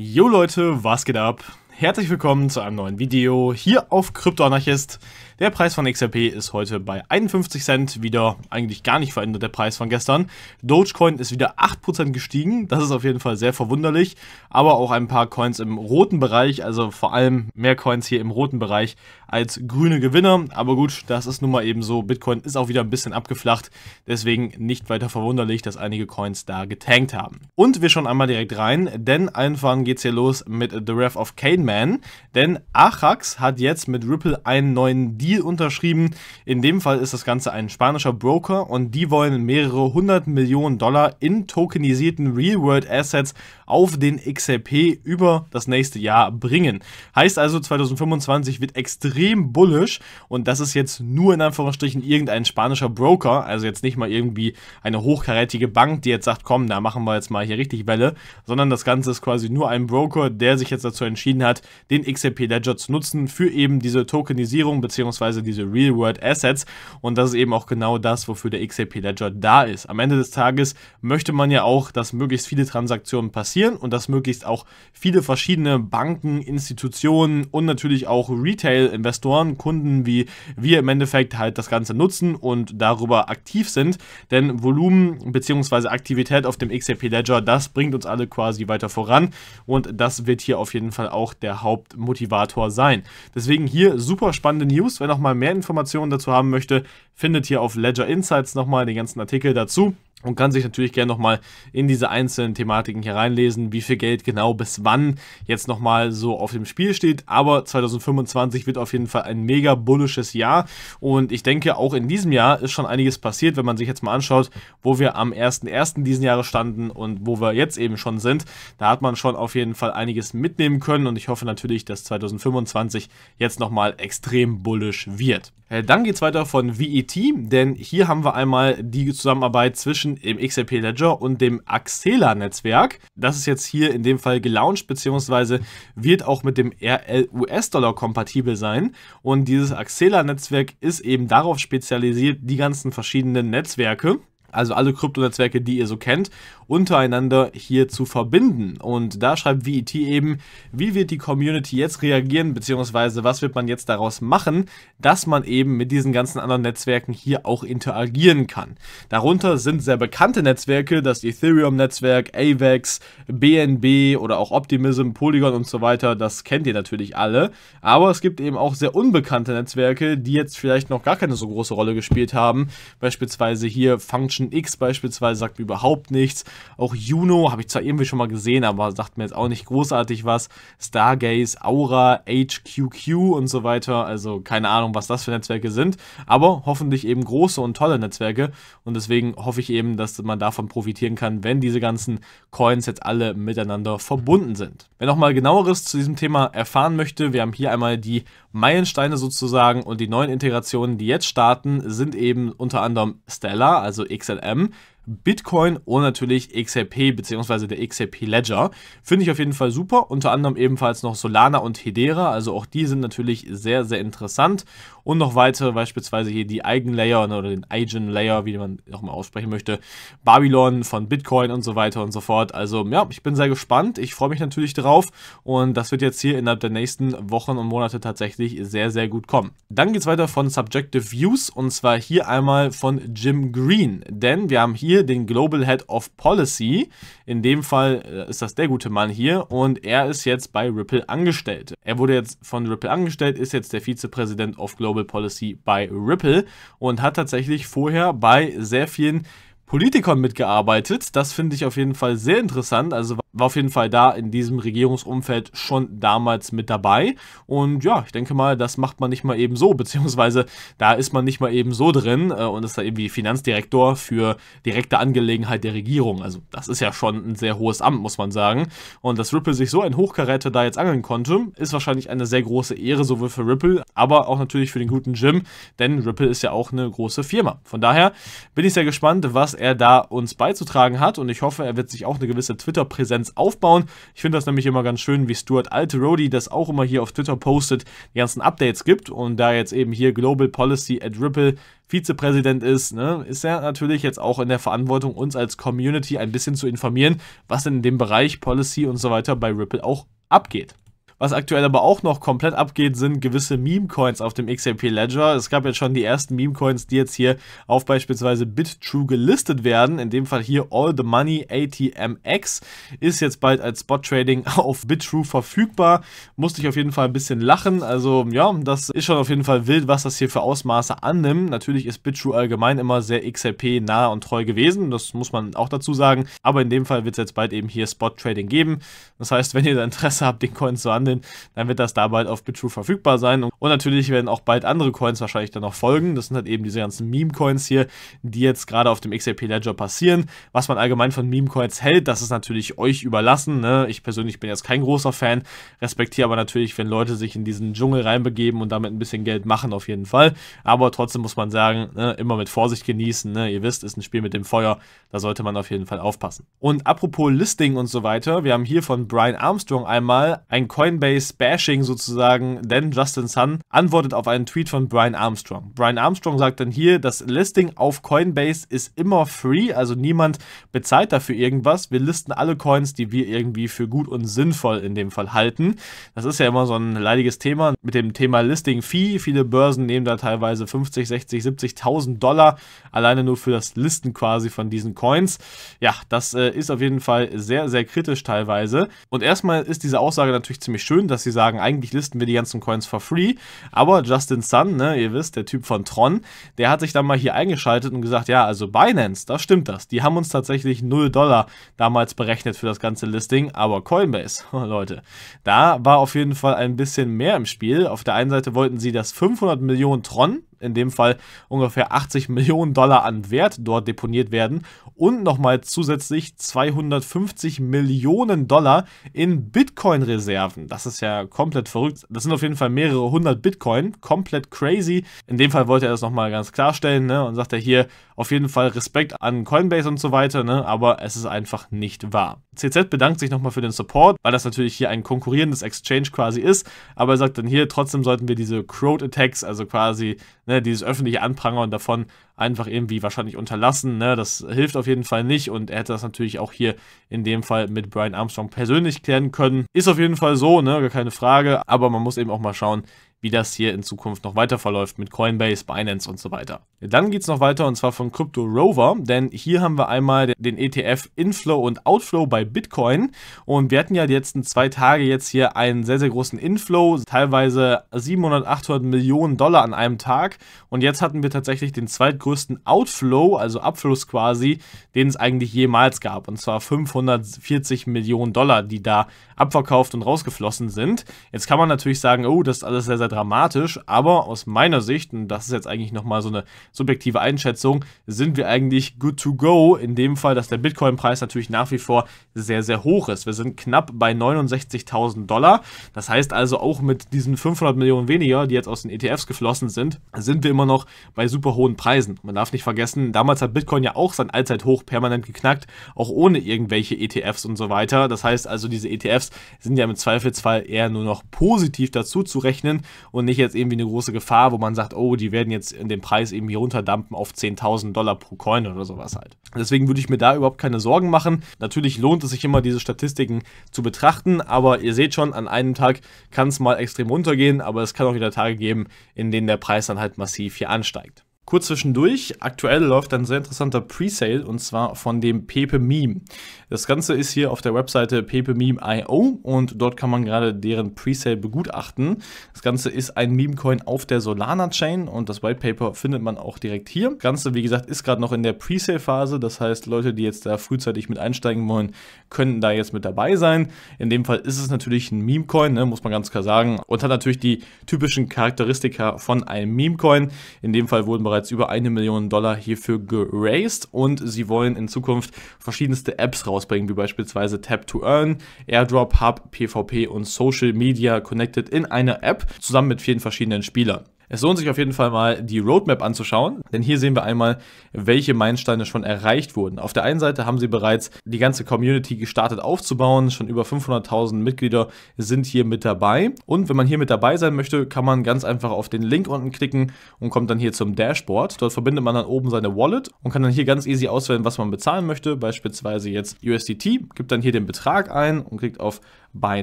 Jo Leute, was geht ab? Herzlich willkommen zu einem neuen Video hier auf Kryptoanarchist. Der Preis von XRP ist heute bei 51 Cent, wieder eigentlich gar nicht verändert der Preis von gestern. Dogecoin ist wieder 8% gestiegen, das ist auf jeden Fall sehr verwunderlich, aber auch ein paar Coins im roten Bereich, also vor allem mehr Coins hier im roten Bereich als grüne Gewinner. Aber gut, das ist nun mal eben so, Bitcoin ist auch wieder ein bisschen abgeflacht, deswegen nicht weiter verwunderlich, dass einige Coins da getankt haben. Und wir schauen einmal direkt rein, denn einfach geht's hier los mit The Wrath of Kane Man, denn Ajax hat jetzt mit Ripple einen neuen Deal Deal unterschrieben. In dem Fall ist das Ganze ein spanischer Broker und die wollen mehrere hundert Millionen Dollar in tokenisierten Real-World Assets auf den XRP über das nächste Jahr bringen. Heißt also, 2025 wird extrem bullish und das ist jetzt nur in Anführungsstrichen irgendein spanischer Broker, also jetzt nicht mal irgendwie eine hochkarätige Bank, die jetzt sagt, komm, da machen wir jetzt mal hier richtig Welle, sondern das Ganze ist quasi nur ein Broker, der sich jetzt dazu entschieden hat, den XRP Ledger zu nutzen für eben diese Tokenisierung bzw beziehungsweise diese Real-World Assets. Und das ist eben auch genau das, wofür der XRP Ledger da ist. Am Ende des Tages möchte man ja auch, dass möglichst viele Transaktionen passieren und dass möglichst auch viele verschiedene Banken, Institutionen und natürlich auch Retail-Investoren, Kunden wie wir im Endeffekt halt das Ganze nutzen und darüber aktiv sind. Denn Volumen bzw. Aktivität auf dem XRP Ledger, das bringt uns alle quasi weiter voran und das wird hier auf jeden Fall auch der Hauptmotivator sein. Deswegen hier super spannende News, wenn wer nochmal mehr Informationen dazu haben möchte, findet hier auf Ledger Insights nochmal den ganzen Artikel dazu und kann sich natürlich gerne nochmal in diese einzelnen Thematiken hier reinlesen, wie viel Geld genau bis wann jetzt nochmal so auf dem Spiel steht. Aber 2025 wird auf jeden Fall ein mega bullisches Jahr und ich denke auch in diesem Jahr ist schon einiges passiert, wenn man sich jetzt mal anschaut, wo wir am 1.1. diesen Jahres standen und wo wir jetzt eben schon sind. Da hat man schon auf jeden Fall einiges mitnehmen können und ich hoffe natürlich, dass 2025 jetzt nochmal extrem bullisch wird. Äh, dann geht es weiter von VET, denn hier haben wir einmal die Zusammenarbeit zwischen dem XRP Ledger und dem Axela-Netzwerk. Das ist jetzt hier in dem Fall gelauncht, beziehungsweise wird auch mit dem RL US-Dollar kompatibel sein. Und dieses Axela-Netzwerk ist eben darauf spezialisiert, die ganzen verschiedenen Netzwerke also alle Kryptonetzwerke, die ihr so kennt, untereinander hier zu verbinden. Und da schreibt VET eben, wie wird die Community jetzt reagieren, beziehungsweise was wird man jetzt daraus machen, dass man eben mit diesen ganzen anderen Netzwerken hier auch interagieren kann. Darunter sind sehr bekannte Netzwerke, das Ethereum-Netzwerk, AVAX, BNB oder auch Optimism, Polygon und so weiter, das kennt ihr natürlich alle. Aber es gibt eben auch sehr unbekannte Netzwerke, die jetzt vielleicht noch gar keine so große Rolle gespielt haben. Beispielsweise hier Function X beispielsweise sagt mir überhaupt nichts. Auch Juno habe ich zwar irgendwie schon mal gesehen, aber sagt mir jetzt auch nicht großartig was. Stargaze, Aura, HQQ und so weiter. Also keine Ahnung, was das für Netzwerke sind. Aber hoffentlich eben große und tolle Netzwerke. Und deswegen hoffe ich eben, dass man davon profitieren kann, wenn diese ganzen Coins jetzt alle miteinander verbunden sind. Wer nochmal genaueres zu diesem Thema erfahren möchte, wir haben hier einmal die Meilensteine sozusagen und die neuen Integrationen, die jetzt starten, sind eben unter anderem Stellar, also XLM, Bitcoin und natürlich XRP bzw. der XRP Ledger. Finde ich auf jeden Fall super. Unter anderem ebenfalls noch Solana und Hedera. Also auch die sind natürlich sehr, sehr interessant. Und noch weitere, beispielsweise hier die Eigenlayer oder den Eigen-Layer, wie man auch mal aussprechen möchte. Babylon von Bitcoin und so weiter und so fort. Also ja, ich bin sehr gespannt. Ich freue mich natürlich drauf. Und das wird jetzt hier innerhalb der nächsten Wochen und Monate tatsächlich sehr, sehr gut kommen. Dann geht es weiter von Subjective Views und zwar hier einmal von Jim Green. Denn wir haben hier hier den Global Head of Policy. In dem Fall äh, ist das der gute Mann hier und er ist jetzt bei Ripple angestellt. Er wurde jetzt von Ripple angestellt, ist jetzt der Vizepräsident of Global Policy bei Ripple und hat tatsächlich vorher bei sehr vielen Politikern mitgearbeitet. Das finde ich auf jeden Fall sehr interessant. Also war auf jeden Fall da in diesem Regierungsumfeld schon damals mit dabei. Und ja, ich denke mal, das macht man nicht mal eben so, beziehungsweise da ist man nicht mal eben so drin äh, und ist da irgendwie Finanzdirektor für direkte Angelegenheit der Regierung. Also das ist ja schon ein sehr hohes Amt, muss man sagen. Und dass Ripple sich so ein Hochkaräter da jetzt angeln konnte, ist wahrscheinlich eine sehr große Ehre, sowohl für Ripple, aber auch natürlich für den guten Jim, denn Ripple ist ja auch eine große Firma. Von daher bin ich sehr gespannt, was er da uns beizutragen hat und ich hoffe, er wird sich auch eine gewisse Twitter-Präsenz Trends aufbauen. Ich finde das nämlich immer ganz schön, wie Stuart Alterodi das auch immer hier auf Twitter postet, die ganzen Updates gibt und da jetzt eben hier Global Policy at Ripple Vizepräsident ist, ne, ist er natürlich jetzt auch in der Verantwortung, uns als Community ein bisschen zu informieren, was in dem Bereich Policy und so weiter bei Ripple auch abgeht. Was aktuell aber auch noch komplett abgeht, sind gewisse Meme-Coins auf dem XRP Ledger. Es gab jetzt schon die ersten Meme-Coins, die jetzt hier auf beispielsweise BitTrue gelistet werden. In dem Fall hier All the Money ATMX ist jetzt bald als Spot-Trading auf BitTrue verfügbar. Musste ich auf jeden Fall ein bisschen lachen. Also ja, das ist schon auf jeden Fall wild, was das hier für Ausmaße annimmt. Natürlich ist BitTrue allgemein immer sehr XRP nah und treu gewesen. Das muss man auch dazu sagen. Aber in dem Fall wird es jetzt bald eben hier Spot-Trading geben. Das heißt, wenn ihr da Interesse habt, den Coin zu handeln, handeln, dann wird das da bald auf BitTrue verfügbar sein. Und natürlich werden auch bald andere Coins wahrscheinlich dann noch folgen. Das sind halt eben diese ganzen Meme-Coins hier, die jetzt gerade auf dem XRP Ledger passieren. Was man allgemein von Meme-Coins hält, das ist natürlich euch überlassen. Ne? Ich persönlich bin jetzt kein großer Fan, respektiere aber natürlich, wenn Leute sich in diesen Dschungel reinbegeben und damit ein bisschen Geld machen, auf jeden Fall. Aber trotzdem muss man sagen, ne, immer mit Vorsicht genießen. Ne? Ihr wisst, ist ein Spiel mit dem Feuer, da sollte man auf jeden Fall aufpassen. Und apropos Listing und so weiter, wir haben hier von Brian Armstrong einmal ein Coin Coinbase-Bashing sozusagen, denn Justin Sun antwortet auf einen Tweet von Brian Armstrong. Brian Armstrong sagt dann hier, das Listing auf Coinbase ist immer free, also niemand bezahlt dafür irgendwas. Wir listen alle Coins, die wir irgendwie für gut und sinnvoll in dem Fall halten. Das ist ja immer so ein leidiges Thema mit dem Thema Listing Fee. Viele Börsen nehmen da teilweise 50, 60, 70.000 Dollar alleine nur für das Listen quasi von diesen Coins. Ja, das äh, ist auf jeden Fall sehr, sehr kritisch teilweise. Und erstmal ist diese Aussage natürlich ziemlich schön, dass sie sagen, eigentlich listen wir die ganzen Coins for free. Aber Justin Sun, ne, ihr wisst, der Typ von Tron, der hat sich dann mal hier eingeschaltet und gesagt, ja, also Binance, da stimmt das. Die haben uns tatsächlich 0 Dollar damals berechnet für das ganze Listing. Aber Coinbase, Leute, da war auf jeden Fall ein bisschen mehr im Spiel. Auf der einen Seite wollten sie das 500 Millionen Tron in dem Fall ungefähr 80 Millionen Dollar an Wert dort deponiert werden und nochmal zusätzlich 250 Millionen Dollar in Bitcoin-Reserven. Das ist ja komplett verrückt. Das sind auf jeden Fall mehrere hundert Bitcoin, komplett crazy. In dem Fall wollte er das nochmal ganz klarstellen ne, und sagt er hier auf jeden Fall Respekt an Coinbase und so weiter, ne, aber es ist einfach nicht wahr. CZ bedankt sich nochmal für den Support, weil das natürlich hier ein konkurrierendes Exchange quasi ist, aber er sagt dann hier, trotzdem sollten wir diese Crowd-Attacks, also quasi ne, dieses öffentliche Anprangern davon einfach irgendwie wahrscheinlich unterlassen. Ne? Das hilft auf jeden Fall nicht und er hätte das natürlich auch hier in dem Fall mit Brian Armstrong persönlich klären können. Ist auf jeden Fall so, ne? gar keine Frage, aber man muss eben auch mal schauen, wie das hier in Zukunft noch weiter verläuft mit Coinbase, Binance und so weiter. Dann geht es noch weiter und zwar von Crypto Rover, denn hier haben wir einmal den ETF Inflow und Outflow bei Bitcoin und wir hatten ja die letzten zwei Tage jetzt hier einen sehr, sehr großen Inflow, teilweise 700, 800 Millionen Dollar an einem Tag und jetzt hatten wir tatsächlich den zweitgrößten Outflow, also Abfluss quasi, den es eigentlich jemals gab und zwar 540 Millionen Dollar, die da abverkauft und rausgeflossen sind. Jetzt kann man natürlich sagen, oh, das ist alles sehr, sehr dramatisch, aber aus meiner Sicht, und das ist jetzt eigentlich nochmal so eine subjektive Einschätzung, sind wir eigentlich good to go. In dem Fall, dass der Bitcoin-Preis natürlich nach wie vor sehr, sehr hoch ist. Wir sind knapp bei 69.000 Dollar. Das heißt also auch mit diesen 500 Millionen weniger, die jetzt aus den ETFs geflossen sind, sind wir immer noch bei super hohen Preisen. Man darf nicht vergessen, damals hat Bitcoin ja auch sein Allzeithoch permanent geknackt, auch ohne irgendwelche ETFs und so weiter. Das heißt also, diese ETFs sind ja im Zweifelsfall eher nur noch positiv dazu zu rechnen und nicht jetzt irgendwie eine große Gefahr, wo man sagt, oh, die werden jetzt in den Preis irgendwie runterdampen auf 10.000 Dollar pro Coin oder sowas halt. Deswegen würde ich mir da überhaupt keine Sorgen machen. Natürlich lohnt es sich immer, diese Statistiken zu betrachten, aber ihr seht schon, an einem Tag kann es mal extrem runtergehen, aber es kann auch wieder Tage geben, in denen der Preis dann halt massiv hier ansteigt. Kurz zwischendurch, aktuell läuft ein sehr interessanter Presale und zwar von dem Pepe Meme. Das Ganze ist hier auf der Webseite pepememe.io und dort kann man gerade deren Presale begutachten. Das Ganze ist ein Meme-Coin auf der Solana-Chain und das White Paper findet man auch direkt hier. Das Ganze, wie gesagt, ist gerade noch in der Presale-Phase. Das heißt, Leute, die jetzt da frühzeitig mit einsteigen wollen, können da jetzt mit dabei sein. In dem Fall ist es natürlich ein Meme-Coin, ne, muss man ganz klar sagen, und hat natürlich die typischen Charakteristika von einem Meme-Coin. In dem Fall wurden bereits bereits über eine Million Dollar hierfür geraced und sie wollen in Zukunft verschiedenste Apps rausbringen, wie beispielsweise Tap to Earn, Airdrop, Hub, PvP und Social Media connected in einer App, zusammen mit vielen verschiedenen Spielern. Es lohnt sich auf jeden Fall mal, die Roadmap anzuschauen, denn hier sehen wir einmal, welche Meilensteine schon erreicht wurden. Auf der einen Seite haben sie bereits die ganze Community gestartet aufzubauen, schon über 500.000 Mitglieder sind hier mit dabei. Und wenn man hier mit dabei sein möchte, kann man ganz einfach auf den Link unten klicken und kommt dann hier zum Dashboard. Dort verbindet man dann oben seine Wallet und kann dann hier ganz easy auswählen, was man bezahlen möchte, beispielsweise jetzt USDT, gibt dann hier den Betrag ein und klickt auf Buy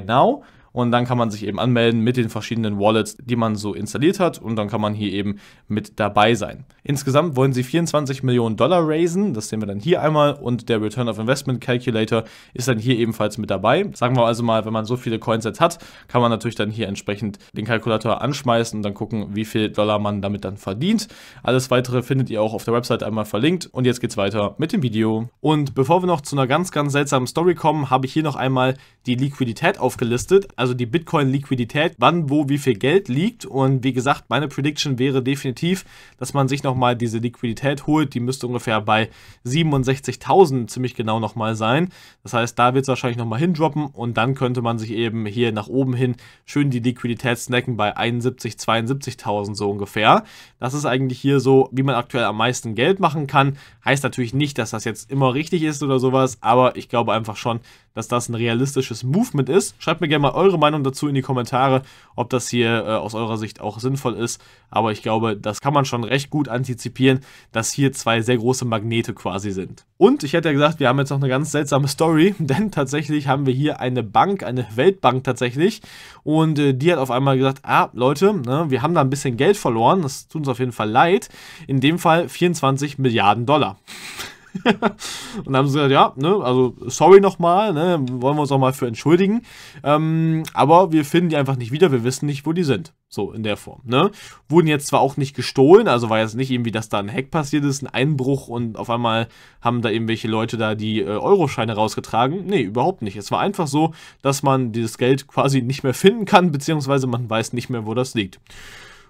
Now und dann kann man sich eben anmelden mit den verschiedenen Wallets, die man so installiert hat und dann kann man hier eben mit dabei sein. Insgesamt wollen sie 24 Millionen Dollar raisen, das sehen wir dann hier einmal und der Return of Investment Calculator ist dann hier ebenfalls mit dabei. Sagen wir also mal, wenn man so viele Coins jetzt hat, kann man natürlich dann hier entsprechend den Kalkulator anschmeißen und dann gucken, wie viel Dollar man damit dann verdient. Alles weitere findet ihr auch auf der Website einmal verlinkt und jetzt geht's weiter mit dem Video. Und bevor wir noch zu einer ganz, ganz seltsamen Story kommen, habe ich hier noch einmal die Liquidität aufgelistet. Also also die Bitcoin-Liquidität, wann, wo, wie viel Geld liegt. Und wie gesagt, meine Prediction wäre definitiv, dass man sich nochmal diese Liquidität holt. Die müsste ungefähr bei 67.000 ziemlich genau nochmal sein. Das heißt, da wird es wahrscheinlich nochmal hindroppen und dann könnte man sich eben hier nach oben hin schön die Liquidität snacken bei 71.000, 72.000 so ungefähr. Das ist eigentlich hier so, wie man aktuell am meisten Geld machen kann. Heißt natürlich nicht, dass das jetzt immer richtig ist oder sowas, aber ich glaube einfach schon, dass das ein realistisches Movement ist. Schreibt mir gerne mal eure Meinung dazu in die Kommentare, ob das hier äh, aus eurer Sicht auch sinnvoll ist. Aber ich glaube, das kann man schon recht gut antizipieren, dass hier zwei sehr große Magnete quasi sind. Und ich hätte ja gesagt, wir haben jetzt noch eine ganz seltsame Story, denn tatsächlich haben wir hier eine Bank, eine Weltbank tatsächlich. Und äh, die hat auf einmal gesagt, ah, Leute, ne, wir haben da ein bisschen Geld verloren, das tut uns auf jeden Fall leid. In dem Fall 24 Milliarden Dollar. und dann haben sie gesagt, ja, ne, also sorry nochmal, ne, wollen wir uns auch mal für entschuldigen. Ähm, aber wir finden die einfach nicht wieder, wir wissen nicht, wo die sind. So in der Form. Ne? Wurden jetzt zwar auch nicht gestohlen, also war jetzt nicht irgendwie, dass da ein Hack passiert ist, ein Einbruch und auf einmal haben da irgendwelche Leute da die äh, Euroscheine rausgetragen. Nee, überhaupt nicht. Es war einfach so, dass man dieses Geld quasi nicht mehr finden kann, beziehungsweise man weiß nicht mehr, wo das liegt.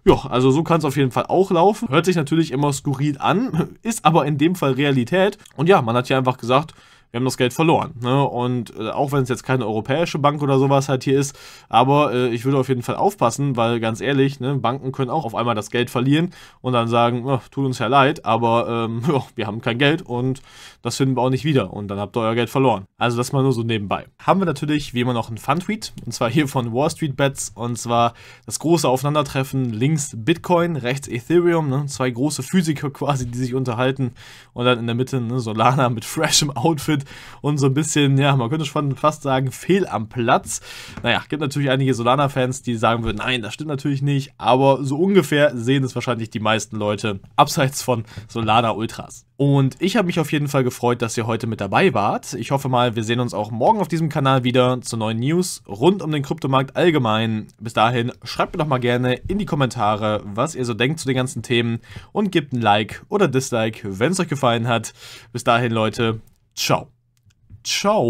Ja, also so kann es auf jeden Fall auch laufen. Hört sich natürlich immer skurril an, ist aber in dem Fall Realität. Und ja, man hat hier einfach gesagt, wir haben das Geld verloren. Ne? Und äh, auch wenn es jetzt keine europäische Bank oder sowas halt hier ist, aber äh, ich würde auf jeden Fall aufpassen, weil ganz ehrlich, ne, Banken können auch auf einmal das Geld verlieren und dann sagen, oh, tut uns ja leid, aber ähm, oh, wir haben kein Geld und das finden wir auch nicht wieder und dann habt ihr euer Geld verloren. Also das mal nur so nebenbei. Haben wir natürlich wie immer noch einen Fun-Tweet und zwar hier von Wall Street Bets und zwar das große Aufeinandertreffen links Bitcoin, rechts Ethereum, ne? zwei große Physiker quasi, die sich unterhalten und dann in der Mitte ne, Solana mit freshem Outfit und so ein bisschen, ja, man könnte schon fast sagen, fehl am Platz. Naja, gibt natürlich einige Solana-Fans, die sagen würden, nein, das stimmt natürlich nicht, aber so ungefähr sehen es wahrscheinlich die meisten Leute abseits von Solana Ultras. Und ich habe mich auf jeden Fall gefreut, dass ihr heute mit dabei wart. Ich hoffe mal, wir sehen uns auch morgen auf diesem Kanal wieder zu neuen News rund um den Kryptomarkt allgemein. Bis dahin, schreibt mir doch mal gerne in die Kommentare, was ihr so denkt zu den ganzen Themen und gebt ein Like oder Dislike, wenn es euch gefallen hat. Bis dahin, Leute, ciao. Ciao.